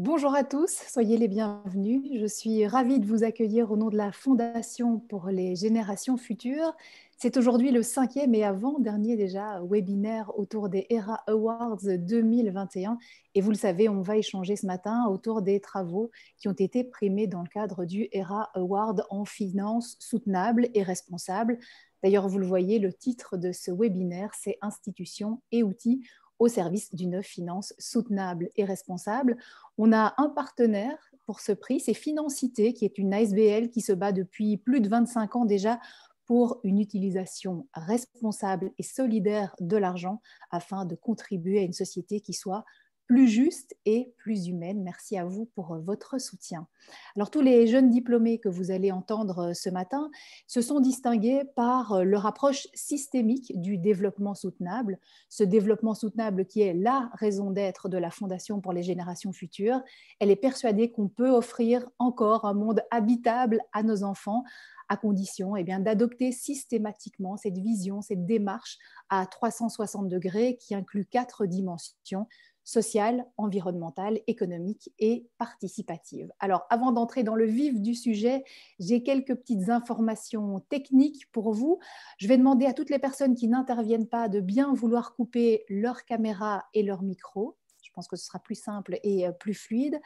Bonjour à tous, soyez les bienvenus. Je suis ravie de vous accueillir au nom de la Fondation pour les générations futures. C'est aujourd'hui le cinquième et avant-dernier déjà webinaire autour des ERA Awards 2021. Et vous le savez, on va échanger ce matin autour des travaux qui ont été primés dans le cadre du ERA Award en finance soutenable et responsable. D'ailleurs, vous le voyez, le titre de ce webinaire, c'est Institutions et outils au service d'une finance soutenable et responsable. On a un partenaire pour ce prix, c'est Financité, qui est une ASBL qui se bat depuis plus de 25 ans déjà pour une utilisation responsable et solidaire de l'argent afin de contribuer à une société qui soit plus juste et plus humaine. Merci à vous pour euh, votre soutien. Alors tous les jeunes diplômés que vous allez entendre euh, ce matin se sont distingués par euh, leur approche systémique du développement soutenable, ce développement soutenable qui est la raison d'être de la Fondation pour les générations futures. Elle est persuadée qu'on peut offrir encore un monde habitable à nos enfants à condition eh d'adopter systématiquement cette vision, cette démarche à 360 degrés qui inclut quatre dimensions sociale, environnementale, économique et participative. Alors, avant d'entrer dans le vif du sujet, j'ai quelques petites informations techniques pour vous. Je vais demander à toutes les personnes qui n'interviennent pas de bien vouloir couper leur caméra et leur micro. Je pense que ce sera plus simple et euh, plus fluide.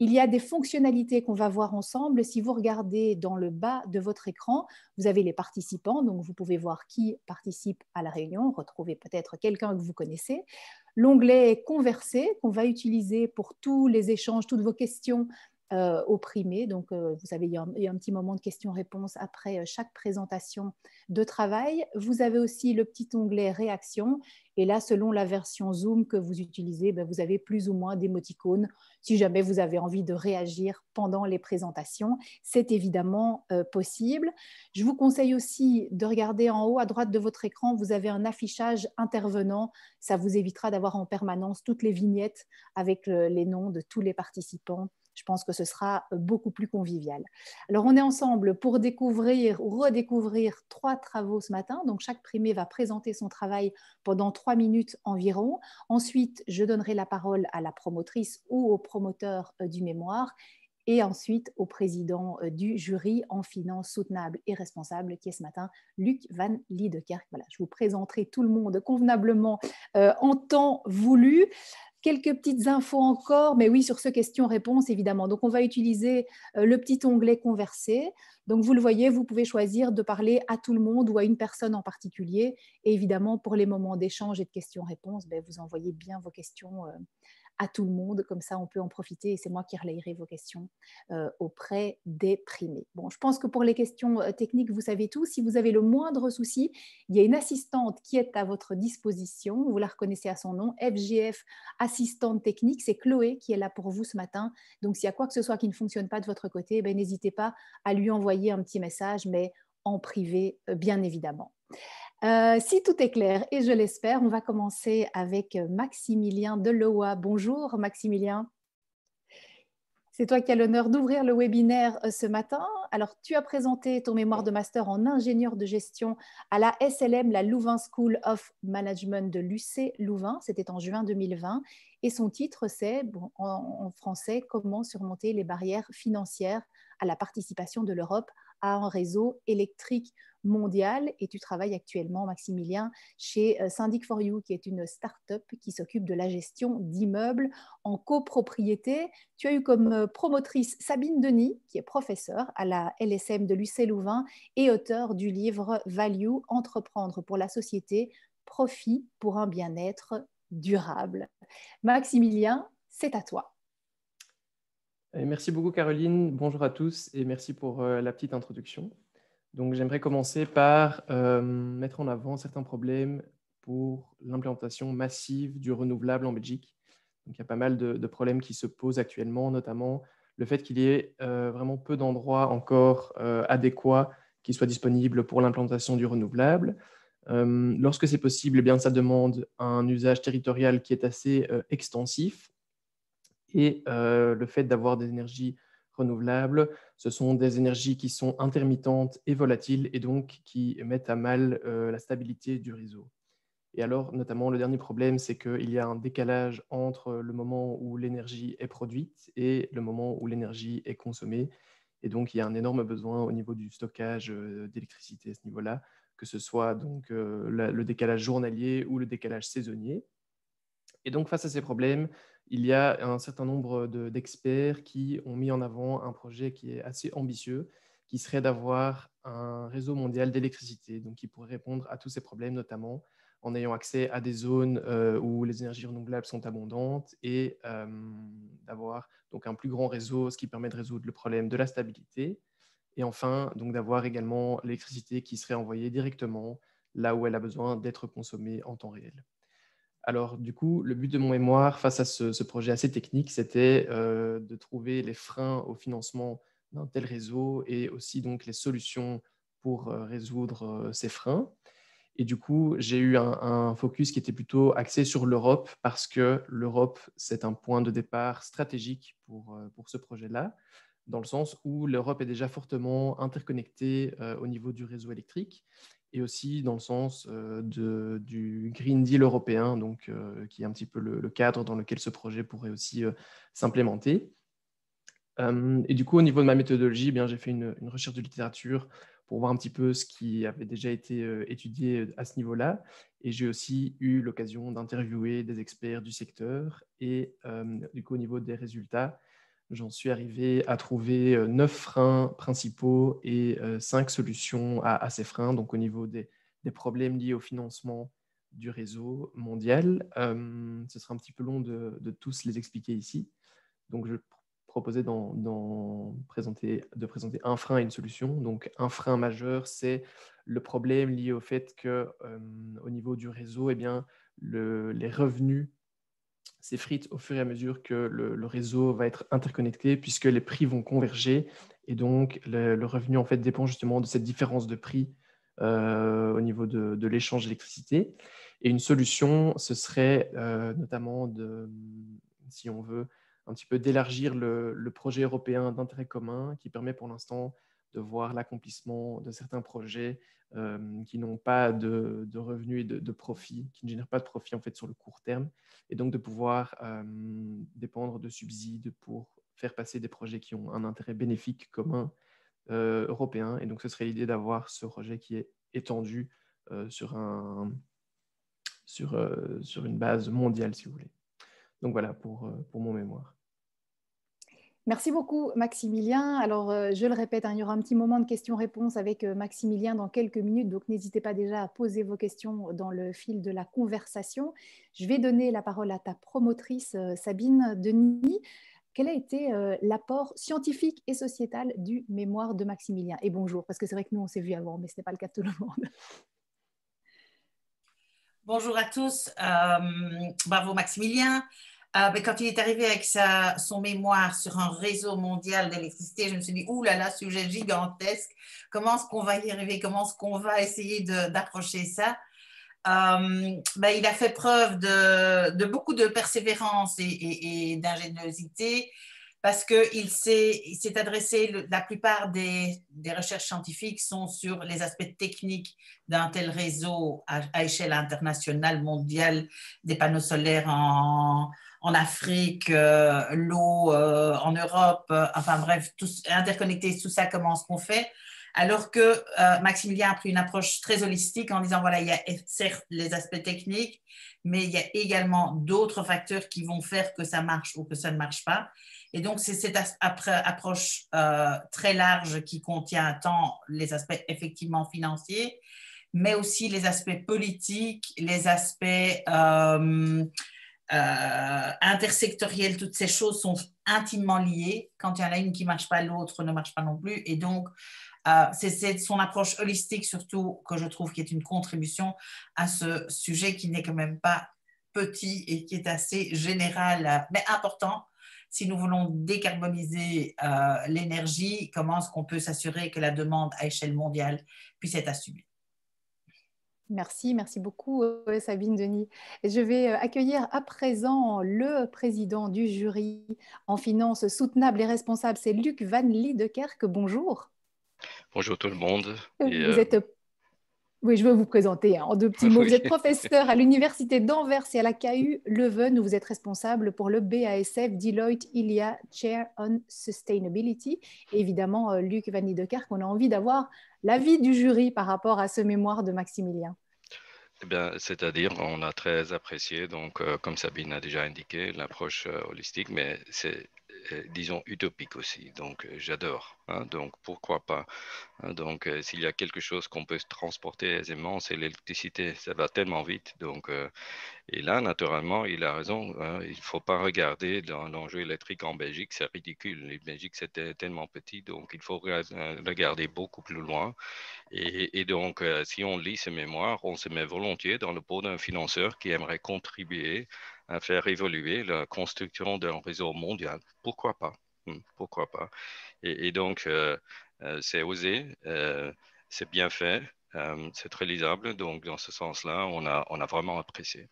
Il y a des fonctionnalités qu'on va voir ensemble. Si vous regardez dans le bas de votre écran, vous avez les participants, donc vous pouvez voir qui participe à la réunion, retrouver peut-être quelqu'un que vous connaissez. L'onglet Converser qu'on va utiliser pour tous les échanges, toutes vos questions euh, opprimé. Donc, euh, vous savez, il y, a un, petit moment de questions-réponses après euh, chaque présentation de travail. Vous avez aussi le petit onglet Réaction. Et là, selon la version Zoom que vous utilisez, ben, vous avez plus ou moins d'émoticônes. Si jamais vous avez envie de réagir pendant les présentations, c'est évidemment possible. Je vous conseille aussi de regarder en haut à droite de votre écran, vous avez un affichage intervenant. Ça vous évitera d'avoir en permanence toutes les vignettes avec les noms de tous les participants je pense que ce sera euh, beaucoup plus convivial. Alors, on est ensemble pour découvrir ou redécouvrir trois travaux ce matin. Donc, chaque primé va présenter son travail pendant trois minutes environ. Ensuite, je donnerai la parole à la promotrice ou au promoteur euh, du mémoire et ensuite au président euh, du jury en finance soutenable et responsable, qui est ce matin Luc Van Liedekerk. Voilà, je vous présenterai tout le monde convenablement en temps voulu. Quelques petites infos encore, mais oui, sur ce question-réponse, évidemment. Donc, on va utiliser euh, le petit onglet Converser. Donc, vous le voyez, vous pouvez choisir de parler à tout le monde ou à une personne en particulier. Et évidemment, pour les moments d'échange et de questions-réponses, ben, vous envoyez bien vos questions euh, à tout le monde, comme ça on peut en profiter et c'est moi qui relayerai vos questions euh, auprès des primés. Bon, je pense que pour les questions euh, techniques, vous savez tout. Si vous avez le moindre souci, il y a une assistante qui est à votre disposition. Vous la reconnaissez à son nom, FGF assistante technique. C'est Chloé qui est là pour vous ce matin. Donc s'il y a quoi que ce soit qui ne fonctionne pas de votre côté, ben, n'hésitez pas à lui envoyer un petit message, mais en privé, euh, bien évidemment. Euh, si tout est clair, et je l'espère, on va commencer avec euh, Maximilien Deloa. Bonjour Maximilien. C'est toi qui as l'honneur d'ouvrir le webinaire euh, ce matin. Alors, tu as présenté ton mémoire de master en ingénieur de gestion à la SLM, la Louvain School of Management de l'UC Louvain. C'était en juin 2020. Et son titre, c'est, en français, Comment surmonter les barrières financières à la participation de l'Europe à un réseau électrique mondial et tu travailles actuellement, Maximilien, chez euh, Syndic for You, qui est une start-up qui s'occupe de la gestion d'immeubles en copropriété. Tu as eu comme euh, promotrice Sabine Denis, qui est professeure à la LSM de l'UC Louvain et auteur du livre Value, entreprendre pour la société, profit pour un bien-être durable. Maximilien, c'est à toi. Merci beaucoup Caroline, bonjour à tous et merci pour euh, la petite introduction. Donc j'aimerais commencer par euh, mettre en avant certains problèmes pour l'implantation massive du renouvelable en Belgique. Donc il y a pas mal de, problèmes qui se posent actuellement, notamment le fait qu'il y ait euh, vraiment peu d'endroits encore adéquats qui soient disponibles pour l'implantation du renouvelable. lorsque c'est possible, eh bien, ça demande un usage territorial qui est assez extensif et euh, le fait d'avoir des énergies renouvelables, ce sont des énergies qui sont intermittentes et volatiles et donc qui mettent à mal euh, la stabilité du réseau. Et alors, notamment, le dernier problème, c'est qu'il y a un décalage entre le moment où l'énergie est produite et le moment où l'énergie est consommée. Et donc, il y a un énorme besoin au niveau du stockage euh, d'électricité à ce niveau-là, que ce soit donc euh, le décalage journalier ou le décalage saisonnier. Et donc, face à ces problèmes, il y a un certain nombre d'experts qui ont mis en avant un projet qui est assez ambitieux, qui serait d'avoir un réseau mondial d'électricité, donc qui pourrait répondre à tous ces problèmes, notamment en ayant accès à des zones euh, où les énergies renouvelables sont abondantes et euh, d'avoir donc un plus grand réseau, ce qui permet de résoudre le problème de la stabilité. Et enfin, donc d'avoir également l'électricité qui serait envoyée directement là où elle a besoin d'être consommée en temps réel. Alors, du coup, le but de mon mémoire face à ce, projet assez technique, c'était euh, de trouver les freins au financement d'un tel réseau et aussi donc les solutions pour résoudre ces freins. Et du coup, j'ai eu un, focus qui était plutôt axé sur l'Europe parce que l'Europe, c'est un point de départ stratégique pour, euh, pour ce projet-là, dans le sens où l'Europe est déjà fortement interconnectée euh, au niveau du réseau électrique et aussi dans le sens euh, du Green Deal européen, donc, qui est un petit peu le, cadre dans lequel ce projet pourrait aussi s'implémenter. et du coup, au niveau de ma méthodologie, eh j'ai fait une, recherche de littérature pour voir un petit peu ce qui avait déjà été euh, étudié euh, à ce niveau-là. Et j'ai aussi eu l'occasion d'interviewer des experts du secteur. Et euh, du coup, au niveau des résultats, j'en suis arrivé à trouver neuf freins principaux et cinq solutions à, ces freins. Donc, au niveau des, problèmes liés au financement du réseau mondial, ce sera un petit peu long de, tous les expliquer ici. Donc, je présenter, de présenter un frein et une solution. Donc, un frein majeur, c'est le problème lié au fait que euh, au niveau du réseau, eh bien, les revenus s'effritent au fur et à mesure que le, réseau va être interconnecté, puisque les prix vont converger. Et donc, le, revenu, en fait, dépend justement de cette différence de prix euh, au niveau de, l'échange d'électricité. Et une solution, ce serait euh, notamment, de, si on veut, un petit peu d'élargir le, projet européen d'intérêt commun qui permet pour l'instant de voir l'accomplissement de certains projets euh, qui n'ont pas de, revenus et de, profits, qui ne génèrent pas de profit en fait sur le court terme, et donc de pouvoir euh, dépendre de subsides pour faire passer des projets qui ont un intérêt bénéfique commun euh, européen. Et donc ce serait l'idée d'avoir ce projet qui est étendu sur, un, sur, sur une base mondiale, si vous voulez. Donc voilà pour mon mémoire. Merci beaucoup, Maximilien. Alors, euh, je le répète, hein, il y aura un petit moment de questions-réponses avec euh, Maximilien dans quelques minutes, donc n'hésitez pas déjà à poser vos questions dans le fil de la conversation. Je vais donner la parole à ta promotrice, euh, Sabine Denis. Quel a été l'apport scientifique et sociétal du mémoire de Maximilien? Et bonjour, parce que c'est vrai que nous, on s'est vu avant, mais ce n'est pas le cas de tout le monde. Bonjour à tous. bravo, Maximilien. Euh, quand il est arrivé avec sa, son mémoire sur un réseau mondial d'électricité, je me suis dit, là, sujet gigantesque, comment est-ce qu'on va y arriver, comment est-ce qu'on va essayer d'approcher ça? Euh, ben, Il a fait preuve de, beaucoup de persévérance et, d'ingéniosité parce qu'il s'est adressé, la plupart des, recherches scientifiques sont sur les aspects techniques d'un tel réseau à échelle internationale, mondiale, des panneaux solaires en, en Afrique, euh, l'eau euh, en Europe, euh, enfin bref, tout, interconnecté, tout ça, comment est-ce qu'on fait? Alors que Maximilien a pris une approche très holistique en disant, voilà, il y a certes les aspects techniques, mais il y a également d'autres facteurs qui vont faire que ça marche ou que ça ne marche pas. Et donc, c'est cette approche très large qui contient tant les aspects effectivement financiers, mais aussi les aspects politiques, les aspects euh, intersectoriel, toutes ces choses sont intimement liées. Quand il y en a une qui ne marche pas, l'autre ne marche pas non plus. Et donc, euh, c'est son approche holistique surtout que je trouve qui est une contribution à ce sujet qui n'est quand même pas petit et qui est assez général, mais important. Si nous voulons décarboniser euh, l'énergie, comment est-ce qu'on peut s'assurer que la demande à échelle mondiale puisse être assumée? Merci, merci beaucoup euh, Sabine Denis. Je vais euh, accueillir à présent le président du jury en finance soutenable et responsable, c'est Luc Van Liedekerk. Bonjour. Bonjour tout le monde. Vous êtes Oui, je veux vous présenter hein, en deux petits mots. Vous êtes professeur à l'Université d'Anvers et à la KU Leuven, où vous êtes responsable pour le BASF Deloitte Ilia Chair on Sustainability. Et évidemment, euh, Luc Van Liedekerk, on a envie d'avoir l'avis du jury par rapport à ce mémoire de Maximilien. Eh bien, c'est-à-dire, on a très apprécié, donc, euh, comme Sabine a déjà indiqué, l'approche euh, holistique, mais c'est disons, utopique aussi. Donc, euh, j'adore. Hein. donc, pourquoi pas hein. Donc, euh, s'il y a quelque chose qu'on peut transporter aisément, c'est l'électricité. Ça va tellement vite. Donc, et là, naturellement, il a raison. Hein. il ne faut pas regarder l'enjeu électrique en Belgique. C'est ridicule. La Belgique, c'était tellement petit. Donc, il faut regarder beaucoup plus loin. Et, et donc, si on lit ces mémoires, on se met volontiers dans le pot d'un financeur qui aimerait contribuer à faire évoluer la construction d'un réseau mondial. Pourquoi pas? Hmm, Pourquoi pas? Et, donc, euh, euh, c'est osé, euh, c'est bien fait, c'est très lisable. Donc, dans ce sens-là, on a, on a vraiment apprécié.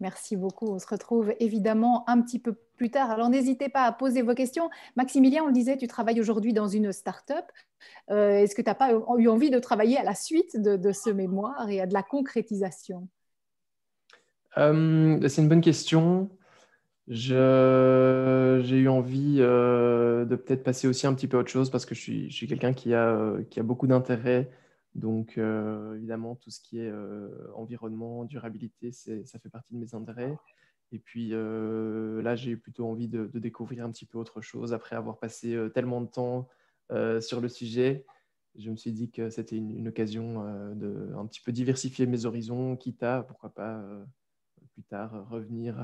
Merci beaucoup. On se retrouve évidemment un petit peu plus tard. Alors n'hésitez pas à poser vos questions. Maximilien, on le disait, tu travailles aujourd'hui dans une start-up. Est-ce que tu n'as pas eu envie de travailler à la suite de, de, ce mémoire et à de la concrétisation? Euh, c'est une bonne question. J'ai eu envie euh, de peut-être passer aussi un petit peu à autre chose parce que je suis, quelqu'un qui a, euh, qui a beaucoup d'intérêt. Donc, évidemment, tout ce qui est environnement, durabilité, ça fait partie de mes intérêts. Et puis là, j'ai plutôt envie de, découvrir un petit peu autre chose après avoir passé tellement de temps sur le sujet je me suis dit que c'était une, occasion de un petit peu diversifier mes horizons, quitte à, pourquoi pas, plus tard revenir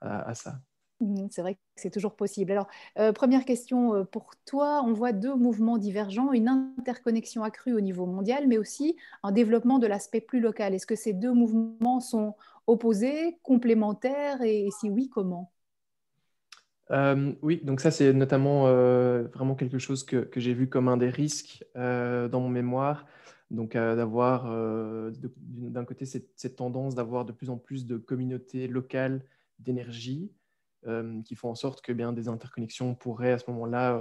à, ça. Mmh, c'est vrai que c'est toujours possible. Alors, euh, première question euh, pour toi. On voit deux mouvements divergents, une interconnexion accrue au niveau mondial, mais aussi un développement de l'aspect plus local. Est-ce que ces deux mouvements sont opposés, complémentaires, et, si oui, comment? Euh, oui, donc ça c'est notamment vraiment quelque chose que, que j'ai vu comme un des risques dans mon mémoire. Donc, euh, d'avoir euh, d'un côté cette, tendance d'avoir de plus en plus de communautés locales d'énergie euh, qui font en sorte que bien des interconnexions pourraient à ce moment-là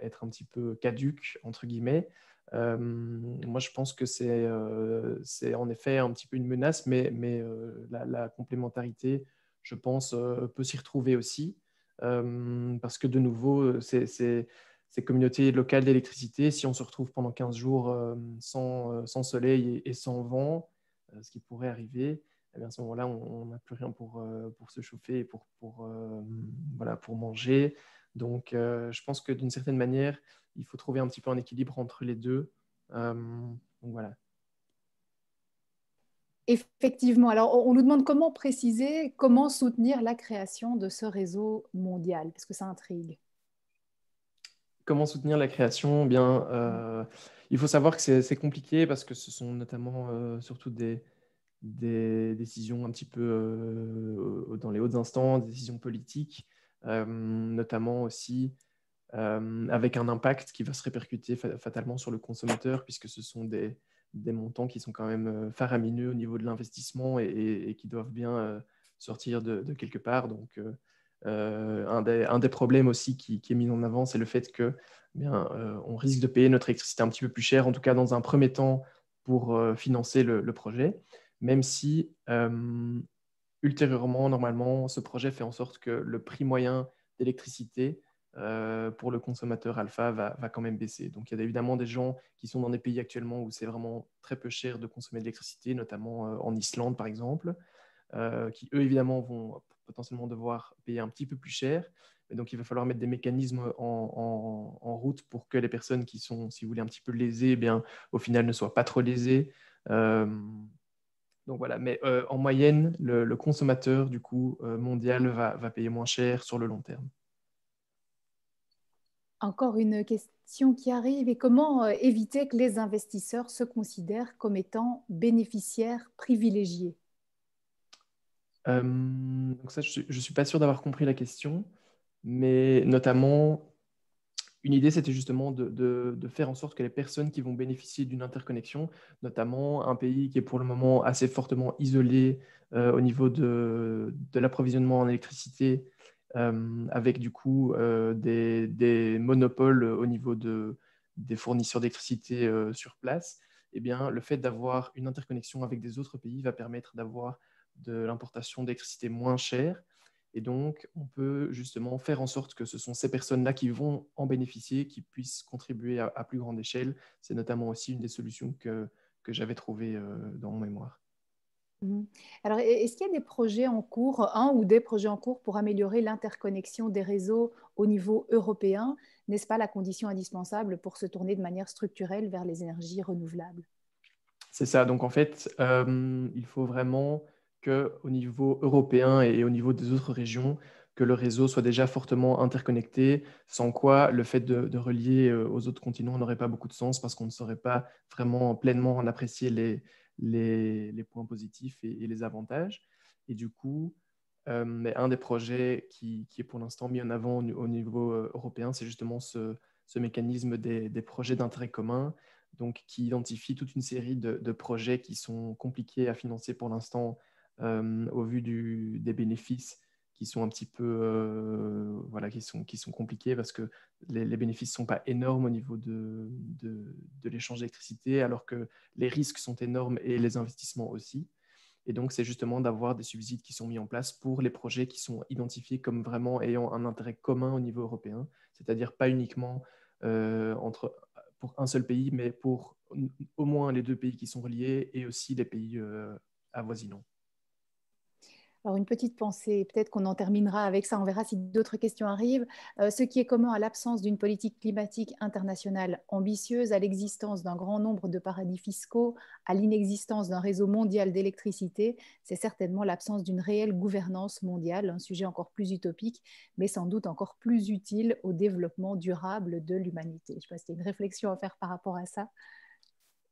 être un petit peu caduques, entre guillemets. moi, je pense que c'est en effet un petit peu une menace, mais, mais la, complémentarité, je pense, peut s'y retrouver aussi. parce que de nouveau, c'est ces communautés locales d'électricité, si on se retrouve pendant 15 jours euh, sans, euh, sans, soleil et, sans vent, euh, ce qui pourrait arriver, eh à ce moment-là, on n'a plus rien pour, se chauffer et pour manger. Donc, je pense que d'une certaine manière, il faut trouver un petit peu un équilibre entre les deux. donc, voilà. Effectivement. Alors, on nous demande comment préciser, comment soutenir la création de ce réseau mondial, parce que ça intrigue. Comment soutenir la création Bien, euh, il faut savoir que c'est compliqué parce que ce sont notamment euh, surtout des, décisions un petit peu euh, dans les hautes instances, des décisions politiques, notamment aussi avec un impact qui va se répercuter fatalement sur le consommateur puisque ce sont des, des, montants qui sont quand même faramineux au niveau de l'investissement et, qui doivent bien sortir de, de, quelque part. Donc, euh, un, des, problèmes aussi qui, est mis en avant, c'est le fait que eh euh, on risque de payer notre électricité un petit peu plus cher, en tout cas dans un premier temps, pour euh, financer le, projet, même si ultérieurement, normalement, ce projet fait en sorte que le prix moyen d'électricité pour le consommateur alpha va, quand même baisser. Donc il y a évidemment des gens qui sont dans des pays actuellement où c'est vraiment très peu cher de consommer de l'électricité, notamment en Islande par exemple, qui eux évidemment vont potentiellement devoir payer un petit peu plus cher. Donc, il va falloir mettre des mécanismes en, route pour que les personnes qui sont, si vous voulez, un petit peu lésées, eh bien, au final, ne soient pas trop lésées. Euh, donc voilà, mais euh, en moyenne, le, consommateur du coup euh, mondial va, va, payer moins cher sur le long terme. Encore une question qui arrive et comment éviter que les investisseurs se considèrent comme étant bénéficiaires privilégiés? Euh, donc ça, je ne suis pas sûr d'avoir compris la question, mais notamment, une idée, c'était justement de, faire en sorte que les personnes qui vont bénéficier d'une interconnexion, notamment un pays qui est pour le moment assez fortement isolé euh, au niveau de, de l'approvisionnement en électricité, euh, avec du coup des, monopoles au niveau de, des fournisseurs d'électricité sur place, eh bien, le fait d'avoir une interconnexion avec des autres pays va permettre d'avoir de l'importation d'électricité moins chère. Et donc, on peut justement faire en sorte que ce sont ces personnes-là qui vont en bénéficier, qui puissent contribuer à, plus grande échelle. C'est notamment aussi une des solutions que, que j'avais trouvées euh, dans mon mémoire. Mmh. Alors, est-ce qu'il y a des projets en cours, un ou des projets en cours pour améliorer l'interconnexion des réseaux au niveau européen? N'est-ce pas la condition indispensable pour se tourner de manière structurelle vers les énergies renouvelables? C'est ça. Donc, en fait, euh, il faut vraiment qu'au niveau européen et au niveau des autres régions, que le réseau soit déjà fortement interconnecté, sans quoi le fait de, relier euh, aux autres continents n'aurait pas beaucoup de sens parce qu'on ne saurait pas vraiment pleinement en apprécier les, les, points positifs et, les avantages. Et du coup, euh, un des projets qui, est pour l'instant mis en avant au, niveau euh, européen, c'est justement ce, mécanisme des, projets d'intérêt commun, donc qui identifie toute une série de, projets qui sont compliqués à financer pour l'instant au vu des bénéfices qui sont un petit peu euh, voilà qui sont qui sont compliqués parce que les, bénéfices sont pas énormes au niveau de, de, l'échange d'électricité alors que les risques sont énormes et les investissements aussi. Et donc c'est justement d'avoir des subsides qui sont mis en place pour les projets qui sont identifiés comme vraiment ayant un intérêt commun au niveau européen. C'est-à-dire pas uniquement euh, entre pour un seul pays mais pour au moins les deux pays qui sont reliés et aussi les pays euh, avoisinants alors une petite pensée, peut-être qu'on en terminera avec ça, on verra si d'autres questions arrivent. Euh, ce qui est commun à l'absence d'une politique climatique internationale ambitieuse, à l'existence d'un grand nombre de paradis fiscaux, à l'inexistence d'un réseau mondial d'électricité, c'est certainement l'absence d'une réelle gouvernance mondiale, un sujet encore plus utopique, mais sans doute encore plus utile au développement durable de l'humanité. Je sais pas si une réflexion à faire par rapport à ça.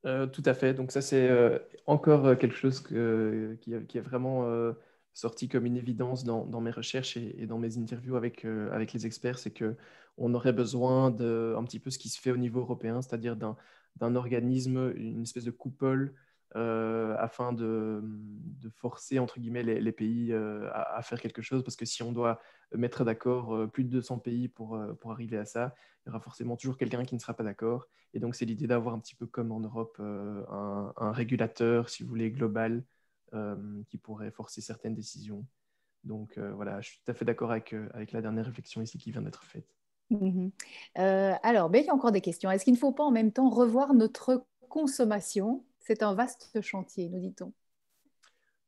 Euh, tout à fait. Donc ça, c'est euh, encore quelque chose qui, est vraiment sorti comme une évidence dans, mes recherches et, dans mes interviews avec, euh, avec les experts, c'est qu'on aurait besoin de un petit peu ce qui se fait au niveau européen, c'est-à-dire d'un organisme, une espèce de coupole euh, afin de, de, forcer entre guillemets les, pays euh, à, faire quelque chose parce que si on doit mettre d'accord plus de 200 pays pour, pour arriver à ça, il y aura forcément toujours quelqu'un qui ne sera pas d'accord. Et donc c'est l'idée d'avoir un petit peu comme en Europe un, régulateur, si vous voulez, global qui pourrait forcer certaines décisions. Donc euh, voilà, je suis tout à fait d'accord avec, euh, avec la dernière réflexion ici qui vient d'être faite. Mhm. alors, ben, il y a encore des questions. Est-ce qu'il ne faut pas en même temps revoir notre consommation? C'est un vaste chantier, nous dit-on.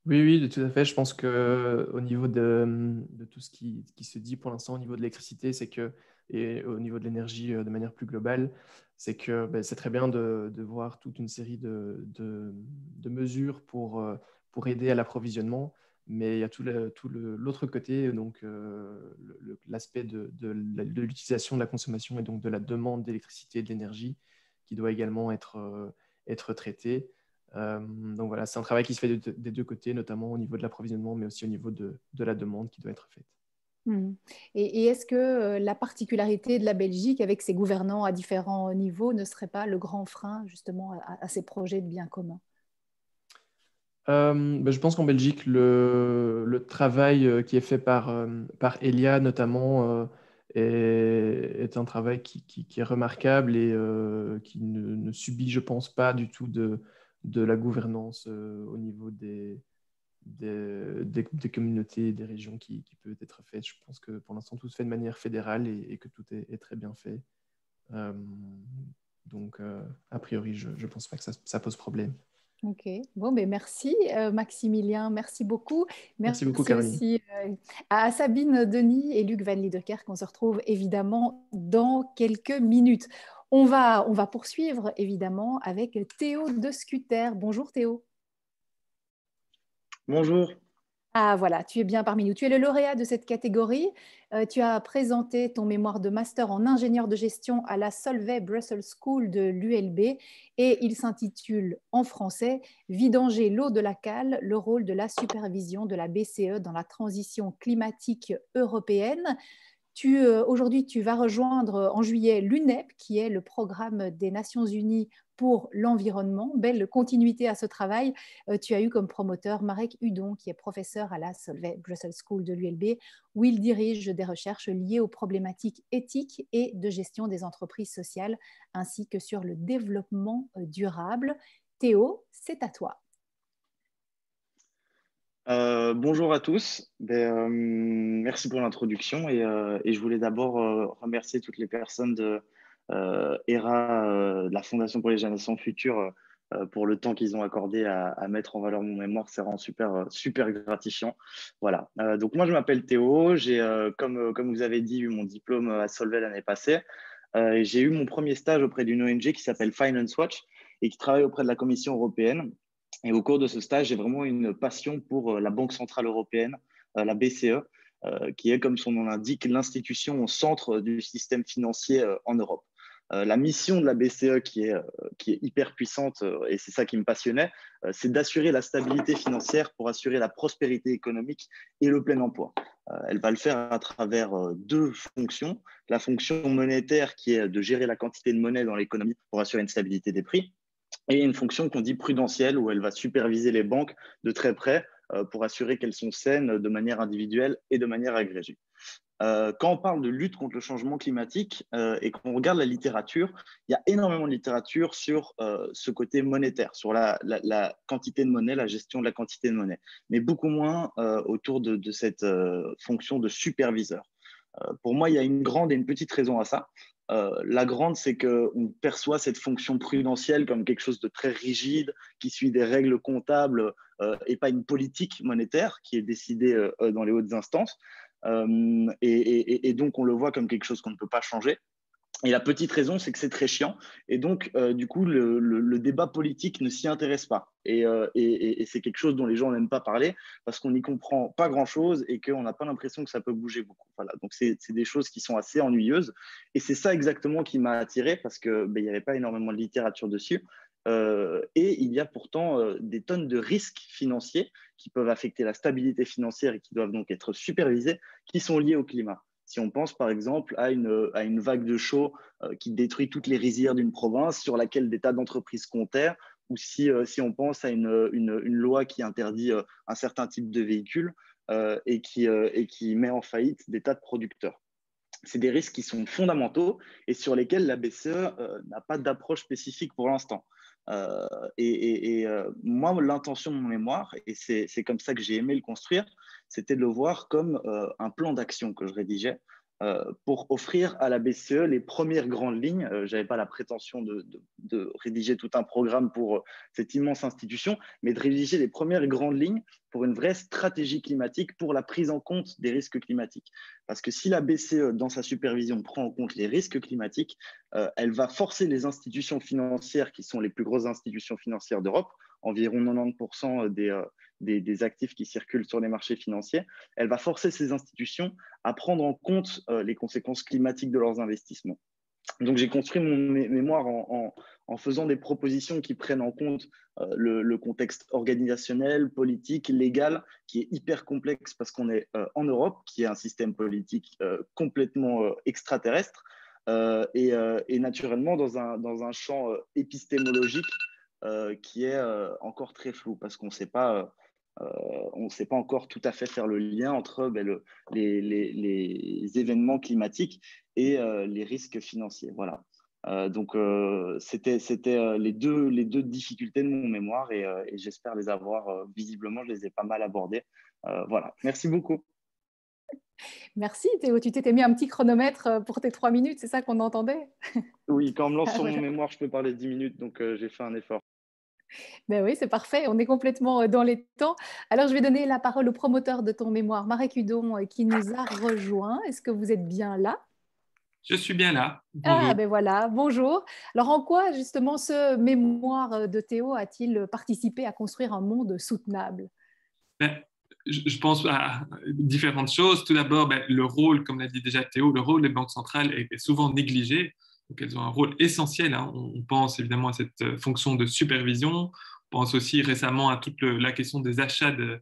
Oui, oui, tout à fait. Je pense qu'au niveau de, de, tout ce qui, qui, se dit pour l'instant au niveau de l'électricité, c'est que, et au niveau de l'énergie de manière plus globale, c'est que ben, c'est très bien de, de, voir toute une série de, de mesures pour pour aider à l'approvisionnement. Mais il y a tout l'autre côté, donc euh, l'aspect de, de, l'utilisation de la consommation et donc de la demande d'électricité et d'énergie qui doit également être, euh, être traité. Euh, donc voilà, c'est un travail qui se fait des deux côtés, notamment au niveau de l'approvisionnement, mais aussi au niveau de, de, la demande qui doit être faite. Mmh. Et, est-ce que la particularité de la Belgique, avec ses gouvernants à différents niveaux, ne serait pas le grand frein justement à, à ces projets de bien commun euh, ben, je pense qu'en Belgique, le, travail euh, qui est fait par, euh, par Elia notamment est, un travail qui, est remarquable et qui ne, subit, je pense, pas du tout de, la gouvernance au niveau des, des, communautés, des régions qui, qui, peut être faite. Je pense que pour l'instant, tout se fait de manière fédérale et, que tout est, très bien fait. donc, a priori, je ne pense pas que ça pose problème. Ok, bon, mais merci euh, Maximilien, merci beaucoup. Merci, beaucoup Caroline. aussi euh, à Sabine Denis et Luc Van Liederkerk, qu'on se retrouve évidemment dans quelques minutes. On va, on va poursuivre évidemment avec Théo de Scuter. Bonjour Théo. Bonjour. Ah voilà, tu es bien parmi nous. Tu es le lauréat de cette catégorie. Euh, tu as présenté ton mémoire de master en ingénieur de gestion à la Solvay Brussels School de l'ULB et il s'intitule en français Vidanger l'eau de la cale, le rôle de la supervision de la BCE dans la transition climatique européenne. Aujourd'hui, tu vas rejoindre en juillet l'UNEP, qui est le programme des Nations Unies pour l'environnement. Belle continuité à ce travail. Euh, tu as eu comme promoteur Marek Hudon, qui est professeur à la Solvay Brussels School de l'ULB, où il dirige des recherches liées aux problématiques éthiques et de gestion des entreprises sociales, ainsi que sur le développement euh, durable. Théo, c'est à toi. Euh, bonjour à tous. Ben, merci pour l'introduction et, et, je voulais d'abord remercier toutes les personnes de, euh, ERA, euh, la Fondation pour les générations futures, euh, pour le temps qu'ils ont accordé à, mettre en valeur mon mémoire. C'est vraiment super, super gratifiant. Voilà. donc, moi, je m'appelle Théo. J'ai, comme, comme vous avez dit, eu mon diplôme à Solvay l'année passée. j'ai eu mon premier stage auprès d'une ONG qui s'appelle Finance Watch et qui travaille auprès de la Commission européenne. Et au cours de ce stage, j'ai vraiment une passion pour la Banque Centrale Européenne, la BCE, qui est, comme son nom l'indique, l'institution au centre du système financier en Europe. Euh, la mission de la BCE qui est, euh, hyper puissante, euh, et c'est ça qui me passionnait, c'est d'assurer la stabilité financière pour assurer la prospérité économique et le plein emploi. elle va le faire à travers deux fonctions. La fonction monétaire qui est de gérer la quantité de monnaie dans l'économie pour assurer une stabilité des prix, et une fonction qu'on dit prudentielle où elle va superviser les banques de très près pour assurer qu'elles sont saines de manière individuelle et de manière agrégée. Euh, quand on parle de lutte contre le changement climatique euh, et qu'on regarde la littérature, il y a énormément de littérature sur euh, ce côté monétaire, sur la, quantité de monnaie, la gestion de la quantité de monnaie, mais beaucoup moins autour de cette fonction de superviseur. pour moi, il y a une grande et une petite raison à ça. La grande, c'est qu'on perçoit cette fonction prudentielle comme quelque chose de très rigide, qui suit des règles comptables et pas une politique monétaire qui est décidée dans les hautes instances. Euh, et, donc, on le voit comme quelque chose qu'on ne peut pas changer. Et la petite raison, c'est que c'est très chiant. Et donc, euh, du coup, le, débat politique ne s'y intéresse pas. Euh, et, c'est quelque chose dont les gens n'aiment pas parler parce qu'on n'y comprend pas grand-chose et qu'on n'a pas l'impression que ça peut bouger beaucoup. Voilà. Donc, c'est des choses qui sont assez ennuyeuses. Et c'est ça exactement qui m'a attiré parce qu'il ben, n'y avait pas énormément de littérature dessus. Euh, et il y a pourtant des tonnes de risques financiers qui peuvent affecter la stabilité financière et qui doivent donc être supervisés, qui sont liés au climat. Si on pense par exemple à une, vague de chaud euh, qui détruit toutes les rizières d'une province sur laquelle des tas d'entreprises comptèrent, ou si, si, on pense à une, loi qui interdit un certain type de qui, et qui met en faillite des tas de producteurs c'est des risques qui sont fondamentaux et sur lesquels la BCE n'a pas d'approche spécifique pour l'instant. Euh, et, euh, moi, l'intention de mon mémoire, et c'est comme ça que j'ai aimé le construire, c'était de le voir comme euh, un plan d'action que je rédigeais pour offrir à la BCE les premières grandes lignes. Euh, je n'avais pas la prétention de, rédiger tout un programme pour euh, cette immense institution, mais de rédiger les premières grandes lignes pour une vraie stratégie climatique pour la prise en compte des risques climatiques. Parce que si la BCE, dans sa supervision, prend en compte les risques climatiques, elle va forcer les institutions financières, qui sont les plus grosses institutions financières d'Europe, environ 90% des, des, actifs qui circulent sur les marchés financiers, elle va forcer ces institutions à prendre en compte euh, les conséquences climatiques de leurs investissements. Donc j'ai construit mon mémoire en, faisant des propositions qui prennent en compte euh, le, contexte organisationnel, politique, légal, qui est hyper complexe parce qu'on est euh, en Europe, qui est un système politique complètement extraterrestre, et, naturellement dans un, dans un champ épistémologique qui est encore très flou parce qu'on ne sait pas euh, on ne sait pas encore tout à fait faire le lien entre ben, les, événements climatiques et euh, les risques financiers. Voilà. Euh, donc, c'était les, deux, les deux difficultés de mon mémoire et, j'espère les avoir visiblement, je les ai pas mal abordées. voilà, merci beaucoup. Merci Théo, tu t'étais mis un petit chronomètre pour tes trois minutes, c'est ça qu'on entendait? Oui, quand on me lance sur mon mémoire, je peux parler dix minutes, donc j'ai fait un effort. Ben oui, c'est parfait. On est complètement euh, dans les temps. Alors, je vais donner la parole au promoteur de ton mémoire, Marek Hudon, euh, qui nous a rejoint. Est-ce que vous êtes bien là? Je suis bien là. Ah, ben voilà, bonjour. Alors, en quoi, justement, ce mémoire euh, de Théo a-t-il participé à construire un monde soutenable? Ben, je pense à différentes choses. Tout d'abord, ben, le rôle, comme l'a dit déjà Théo, le rôle des banques centrales est souvent négligé. Donc, elles ont un rôle essentiel. Hein. On pense évidemment à cette euh, fonction de supervision. On pense aussi récemment à toute la question des achats de,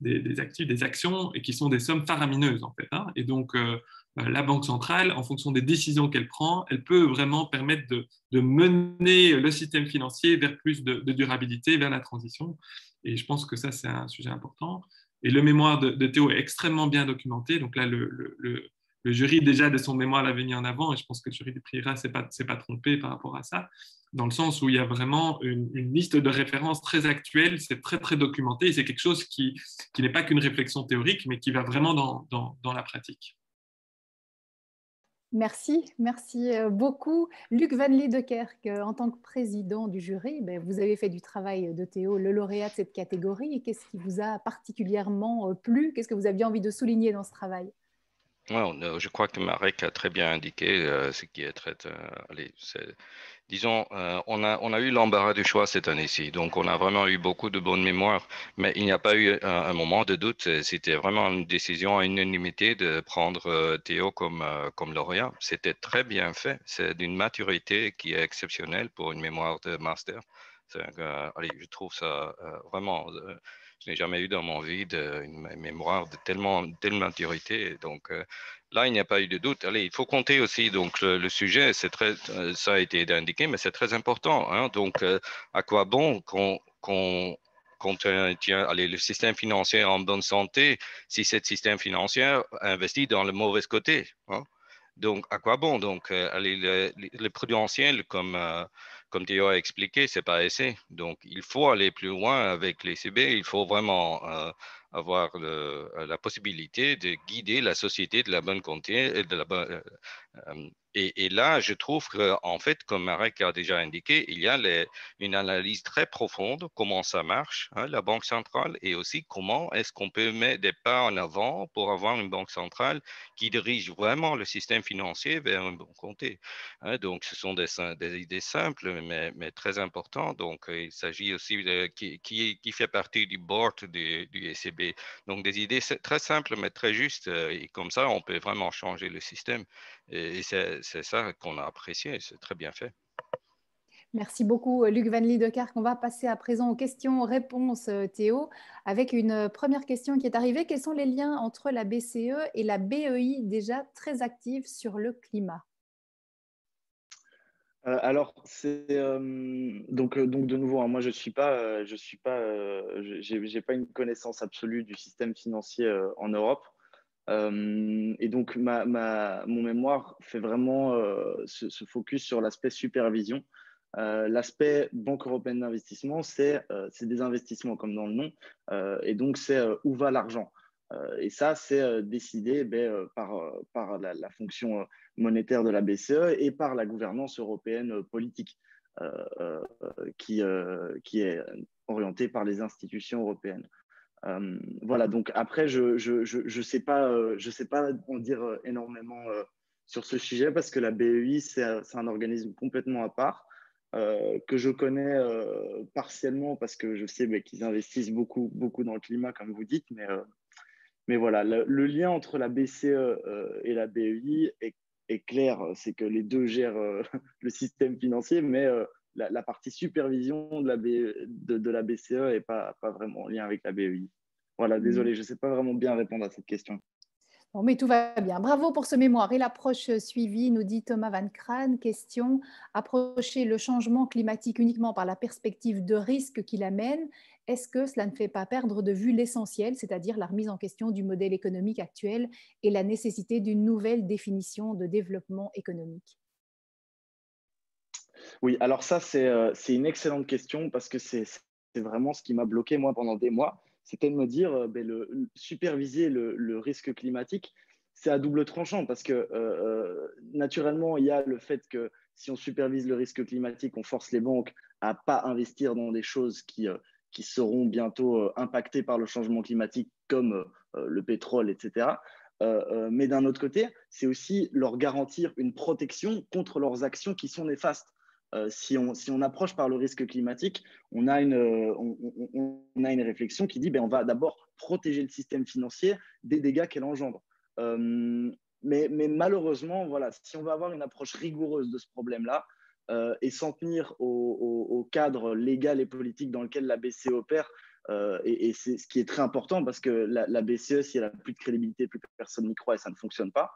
des, actifs, des actions, et qui sont des sommes faramineuses en fait. Hein. Et donc, euh, euh, la Banque centrale, en fonction des décisions qu'elle prend, elle peut vraiment permettre de, mener le système financier vers plus de, durabilité, vers la transition. Et je pense que ça, c'est un sujet important. Et le mémoire de, Théo est extrêmement bien documenté. Donc là, le jury déjà de son mémoire l'avait mis en avant, et je pense que le jury du prix ne s'est pas, trompé par rapport à ça, dans le sens où il y a vraiment une, liste de références très actuelle, c'est très très documenté, et c'est quelque chose qui, n'est pas qu'une réflexion théorique, mais qui va vraiment dans, la pratique. Merci, merci euh, beaucoup. Luc Van Liedekerk, euh, en tant que président du jury, ben, vous avez fait du travail de Théo, le lauréat de cette catégorie. Qu'est-ce qui vous a particulièrement euh, plu? Qu'est-ce que vous aviez envie de souligner dans ce travail? Je crois que Marek a très bien indiqué euh, ce qui est très. Euh, disons, euh, on, a, on a eu l'embarras du choix cette année-ci, donc on a vraiment eu beaucoup de bonnes mémoires, mais il n'y a pas eu un, moment de doute. C'était vraiment une décision à unanimité de prendre Théo comme, comme lauréat. C'était très bien fait. C'est d'une maturité qui est exceptionnelle pour une mémoire de master. allez, je trouve ça vraiment je n'ai jamais eu dans mon vie une mémoire de tellement, telle maturité. Donc euh, là, il n'y a pas eu de doute. Allez, il faut compter aussi. Donc le, sujet, c'est très, euh, ça a été indiqué, mais c'est très important. Hein. Donc euh, à quoi bon qu'on tient allez, le système financier en bonne santé si ce système financier investit dans le mauvais côté hein? Donc, à quoi bon? Donc, allez, le, le prudentiel, comme comme Théo a expliqué, c'est pas assez. Donc, il faut aller plus loin avec les CB. Il faut vraiment euh, avoir la possibilité de guider la société de la bonne bonne, euh, et, là, je trouve qu'en fait, comme Marek a déjà indiqué, il y a une analyse très profonde, comment ça marche, hein, la Banque centrale, et aussi comment est-ce qu'on peut mettre des pas en avant pour avoir une Banque centrale qui dirige vraiment le système financier vers un bon comté. Hein. donc, ce sont des, idées simples, mais, très importantes. Donc, il s'agit aussi de qui, qui, fait partie du board du, du ECB. Donc, des idées très simples, mais très justes. Et comme ça, on peut vraiment changer le système. Et, c'est ça qu'on a apprécié, c'est très bien fait. Merci beaucoup, Luc Van Liedekerk. On va passer à présent aux questions-réponses, euh, Théo, avec une euh, première question qui est arrivée. Quels sont les liens entre la BCE et la BEI déjà très active sur le climat? Euh, alors, c'est donc, donc de nouveau, hein, moi je suis pas, je suis pas, j'ai pas une connaissance absolue du système financier en Europe. Euh, et donc, ma, ma, mon mémoire fait vraiment euh, ce, focus sur l'aspect supervision. Euh, l'aspect Banque européenne d'investissement, c'est des investissements comme dans le nom. et donc, c'est où va l'argent. et ça, c'est décidé ben, par, par la, la, fonction monétaire de la BCE et par la gouvernance européenne politique, qui, qui est orientée par les institutions européennes. Euh, voilà, donc après, je ne je, je, je sais, pas, euh, sais pas en dire euh, énormément sur ce sujet parce que la BEI, c'est un organisme complètement à part. que je connais partiellement parce que je sais bah, qu'ils investissent beaucoup, beaucoup dans le climat, comme vous dites, mais, mais voilà, le, lien entre la BCE et la BEI est, est clair, c'est que les deux gèrent le système financier, mais la, partie supervision de la, de, la BCE n'est pas, pas vraiment en lien avec la BEI. Voilà, désolé, mm. je ne sais pas vraiment bien répondre à cette question. Bon, mais tout va bien. Bravo pour ce mémoire. Et l'approche suivie, nous dit Thomas Van Kraan, question, approcher le changement climatique uniquement par la perspective de risque qu'il amène, est-ce que cela ne fait pas perdre de vue l'essentiel, c'est-à-dire la remise en question du modèle économique actuel et la nécessité d'une nouvelle définition de développement économique? Oui, alors ça, euh, c'est une excellente question parce que c'est vraiment ce qui m'a bloqué, moi, pendant des mois. C'était de me dire, euh, ben, le, superviser le, risque climatique, c'est à double tranchant parce que euh, naturellement, il y a le fait que si on supervise le risque climatique, on force les banques à pas investir dans des choses qui seront bientôt impactées par le changement climatique, comme le pétrole, etc. mais d'un autre côté, c'est aussi leur garantir une protection contre leurs actions qui sont néfastes. Euh, si, on, si, on, approche par le risque climatique, on a une, euh, on, a une réflexion qui dit ben, on va d'abord protéger le système financier des dégâts qu'elle engendre. Euh, mais, mais, malheureusement, voilà, si on veut avoir une approche rigoureuse de ce problème-là et s'en tenir au, cadre légal et politique dans lequel la BCE opère, et, c'est ce qui est très important parce que la, BCE, si elle n'a plus de crédibilité, plus personne n'y croit et ça ne fonctionne pas,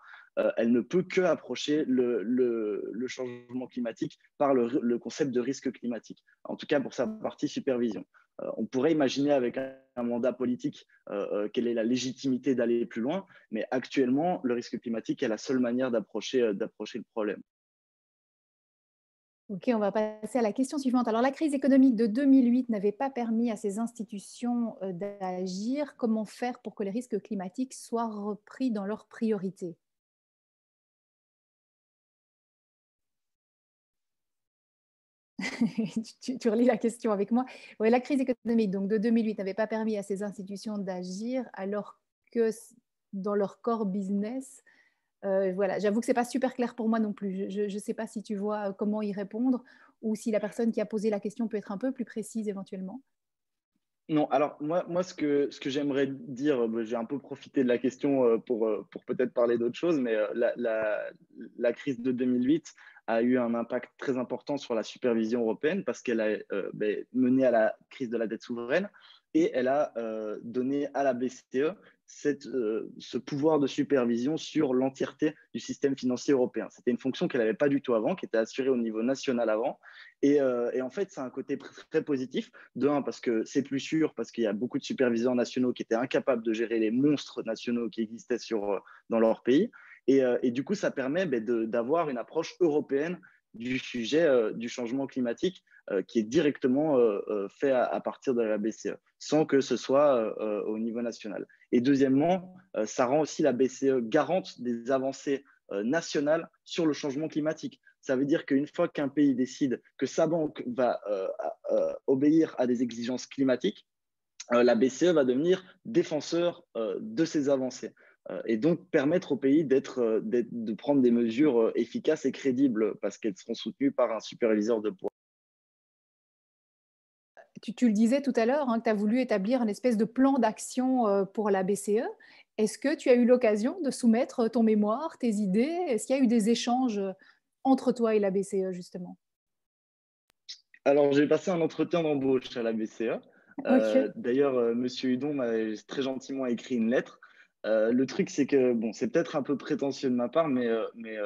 elle ne peut que approcher le, changement climatique par le, concept de risque climatique, en tout cas pour sa partie supervision. on pourrait imaginer avec un, mandat politique quelle est la légitimité d'aller plus loin, mais actuellement, le risque climatique est la seule manière d'approcher le problème. Ok, on va passer à la question suivante. Alors, la crise économique de 2008 n'avait pas permis à ces institutions euh, d'agir. Comment faire pour que les risques climatiques soient repris dans leurs priorités? tu, relis la question avec moi. Oui, la crise économique donc, de 2008 n'avait pas permis à ces institutions d'agir alors que dans leur core business, euh, voilà, j'avoue que c'est pas super clair pour moi non plus. Je ne sais pas si tu vois euh, comment y répondre ou si la personne qui a posé la question peut être un peu plus précise éventuellement. Non, alors moi, moi ce que, ce que j'aimerais dire, euh, j'ai un peu profité de la question pour, pour peut-être parler d'autre chose, mais la, la, crise de 2008 a eu un impact très important sur la supervision européenne parce qu'elle a ben, mené à la crise de la dette souveraine et elle a donné à la BCE cette, euh, ce pouvoir de supervision sur l'entièreté du système financier européen. C'était une fonction qu'elle n'avait pas du tout avant, qui était assurée au niveau national avant. Et, euh, et en fait, c'est un côté très positif. De un, parce que c'est plus sûr, parce qu'il y a beaucoup de superviseurs nationaux qui étaient incapables de gérer les monstres nationaux qui existaient sur, euh, dans leur pays. Et, et du coup, ça permet ben, d'avoir une approche européenne du sujet du changement climatique qui est directement fait à, à, partir de la BCE, sans que ce soit au niveau national. Et deuxièmement, euh, ça rend aussi la BCE garante des avancées euh, nationales sur le changement climatique. Ça veut dire qu'une fois qu'un pays décide que sa banque va euh, obéir à des exigences climatiques, la BCE va devenir défenseur de ces avancées et donc permettre au pays d'être, de prendre des mesures efficaces et crédibles parce qu'elles seront soutenues par un superviseur de poids tu, le disais tout à l'heure, hein, que tu as voulu établir une espèce de plan d'action euh, pour la BCE. Est-ce que tu as eu l'occasion de soumettre ton mémoire, tes idées? Est-ce qu'il y a eu des échanges entre toi et la BCE, justement? Alors, j'ai passé un entretien d'embauche à la BCE. Euh, d'ailleurs, euh, Monsieur Hudon m'a très gentiment écrit une lettre. Le truc, c'est que, bon, c'est peut-être un peu prétentieux de ma part, mais, mais